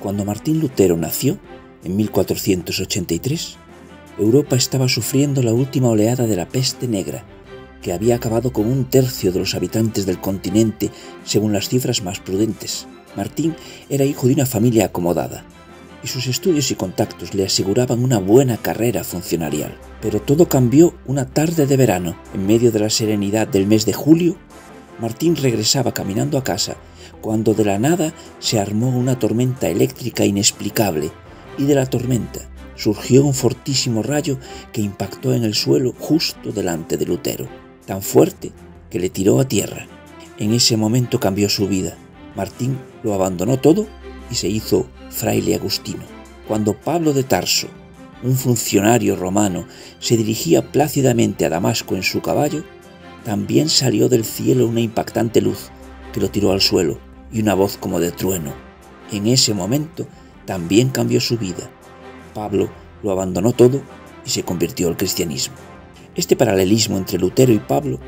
Cuando Martín Lutero nació, en 1483, Europa estaba sufriendo la última oleada de la peste negra, que había acabado con un tercio de los habitantes del continente según las cifras más prudentes. Martín era hijo de una familia acomodada, y sus estudios y contactos le aseguraban una buena carrera funcionarial. Pero todo cambió una tarde de verano. En medio de la serenidad del mes de julio, Martín regresaba caminando a casa cuando de la nada se armó una tormenta eléctrica inexplicable y de la tormenta surgió un fortísimo rayo que impactó en el suelo justo delante de Lutero, tan fuerte que le tiró a tierra. En ese momento cambió su vida. Martín lo abandonó todo y se hizo fraile agustino. Cuando Pablo de Tarso, un funcionario romano, se dirigía plácidamente a Damasco en su caballo, también salió del cielo una impactante luz que lo tiró al suelo y una voz como de trueno. En ese momento también cambió su vida. Pablo lo abandonó todo y se convirtió al cristianismo. Este paralelismo entre Lutero y Pablo,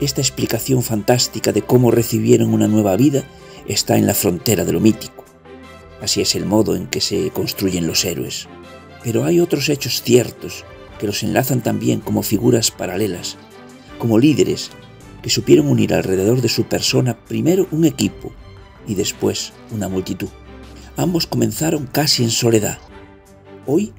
esta explicación fantástica de cómo recibieron una nueva vida, está en la frontera de lo mítico. Así es el modo en que se construyen los héroes. Pero hay otros hechos ciertos que los enlazan también como figuras paralelas, como líderes que supieron unir alrededor de su persona primero un equipo y después una multitud. Ambos comenzaron casi en soledad. Hoy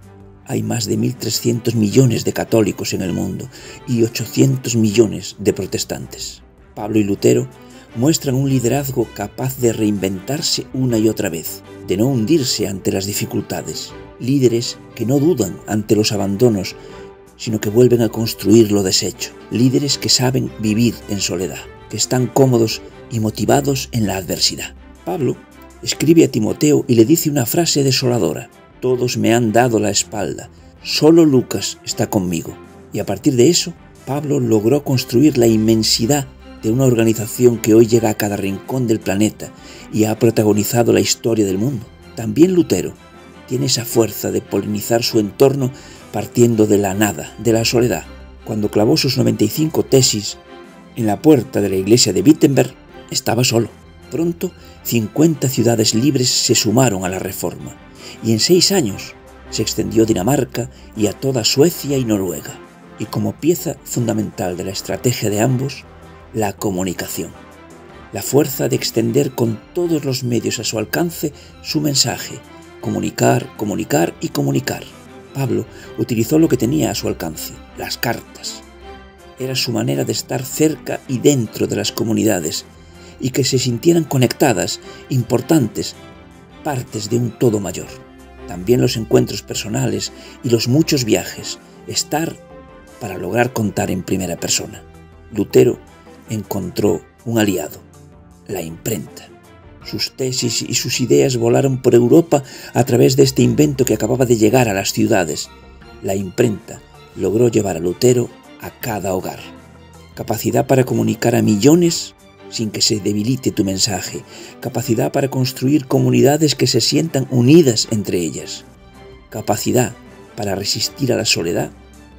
hay más de 1.300 millones de católicos en el mundo y 800 millones de protestantes. Pablo y Lutero muestran un liderazgo capaz de reinventarse una y otra vez, de no hundirse ante las dificultades, líderes que no dudan ante los abandonos, sino que vuelven a construir lo deshecho, líderes que saben vivir en soledad, están cómodos y motivados en la adversidad. Pablo escribe a Timoteo y le dice una frase desoladora, todos me han dado la espalda, solo Lucas está conmigo. Y a partir de eso, Pablo logró construir la inmensidad de una organización que hoy llega a cada rincón del planeta y ha protagonizado la historia del mundo. También Lutero tiene esa fuerza de polinizar su entorno partiendo de la nada, de la soledad. Cuando clavó sus 95 tesis en la puerta de la iglesia de Wittenberg, estaba solo. Pronto, 50 ciudades libres se sumaron a la reforma y en seis años se extendió a Dinamarca y a toda Suecia y Noruega. Y como pieza fundamental de la estrategia de ambos, la comunicación. La fuerza de extender con todos los medios a su alcance su mensaje, comunicar, comunicar y comunicar. Pablo utilizó lo que tenía a su alcance, las cartas. Era su manera de estar cerca y dentro de las comunidades y que se sintieran conectadas, importantes, partes de un todo mayor. También los encuentros personales y los muchos viajes, estar para lograr contar en primera persona. Lutero encontró un aliado, la imprenta. Sus tesis y sus ideas volaron por Europa a través de este invento que acababa de llegar a las ciudades. La imprenta logró llevar a Lutero a cada hogar. Capacidad para comunicar a millones sin que se debilite tu mensaje, capacidad para construir comunidades que se sientan unidas entre ellas, capacidad para resistir a la soledad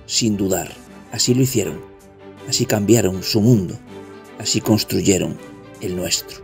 sin dudar. Así lo hicieron, así cambiaron su mundo, así construyeron el nuestro.